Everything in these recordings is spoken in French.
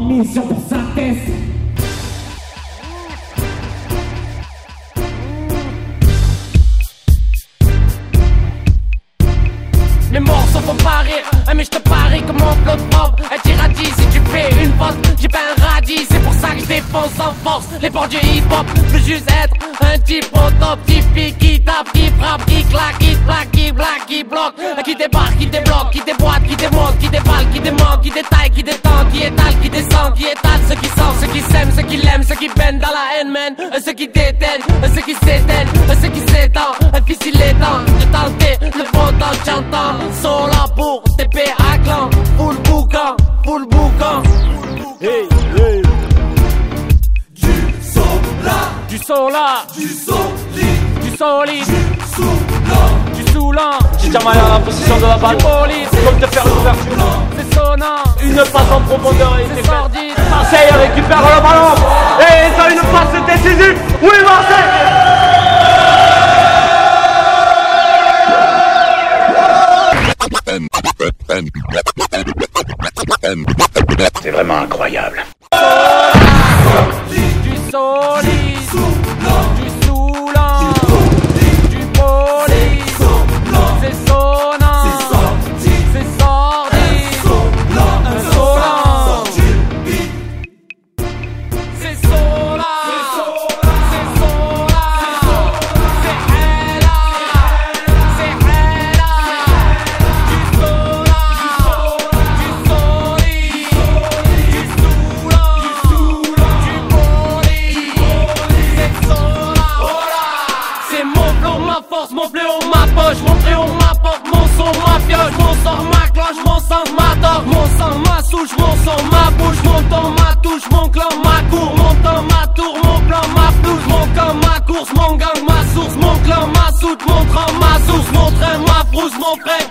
mission pour. Les morceaux font pas rire, hein, mais je te parie que mon flow propre est irradie si tu fais une faute. J'ai pas un radis, c'est pour ça que je défonce en force. Les portes du hip hop, je veux juste être un type au top, qui pique, qui tape, qui frappe, qui claque, qui plaque, qui blague, qui bloque, qui débarque, qui débloque, qui déboîte, qui démonte, qui déballe, qui démonte, qui détaille, qui détend, qui étale, qui descend, qui étale, ceux qui sentent, ceux qui s'aiment, ceux qui l'aiment, ceux qui peinent dans la haine, man, ceux qui déteignent, ceux qui s'éteignent, ceux qui s'étendent, il est temps de tenter le bon temps, j'entends, sont là pour TP à clan, full boucan, full boucan. Hey, hey. Du son là, Du son là, du solide, du solide, du soulant, du saoulant, J'ai à la position de la balle. police, C'est comme te faire l'ouverture. Une passe en profondeur et c'est c'est fait. sordide. Marseille récupère le ballon. Et ça une passe décisive. Oui, Marseille C'est vraiment incroyable. Mon frein,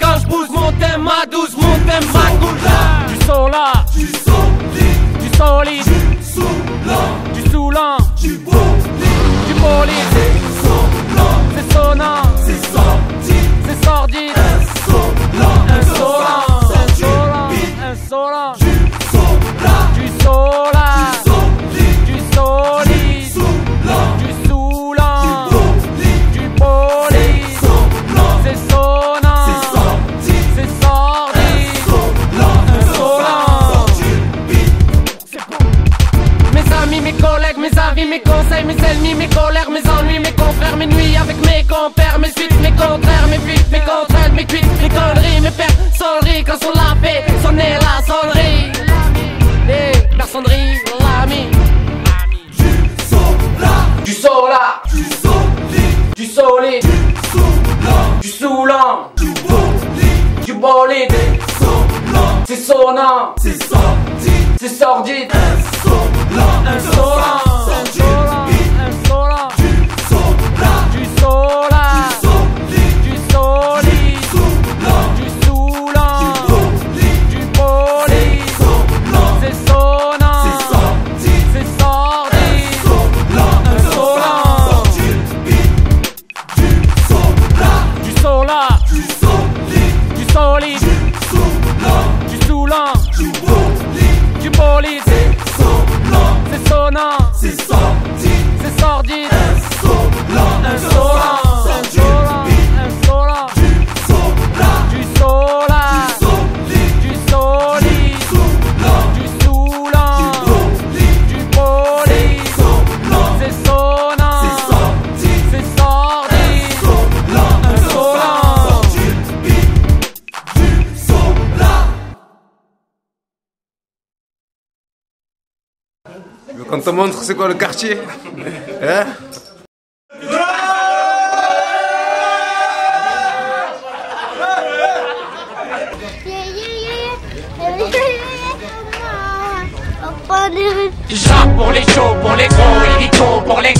ennemis, mes colères, mes ennuis, mes confrères, mes nuits avec mes compères, mes suites, mes contraires, mes fuites, mes contraintes, mes cuites, mes conneries, mes personneries, quand sont la paix, sonner la sonnerie. Hey, personnerie, l'ami. du sola, Du sola, du solide, du solide, soulant, du saoulant, du bolide, du bolide, soulant, c'est sonnant, c'est sorti, c'est sordide, soulant, insolent, insolent, Tu veux qu'on te montre c'est quoi le quartier Hein rappe pour les chauds, pour les gros, illico, pour les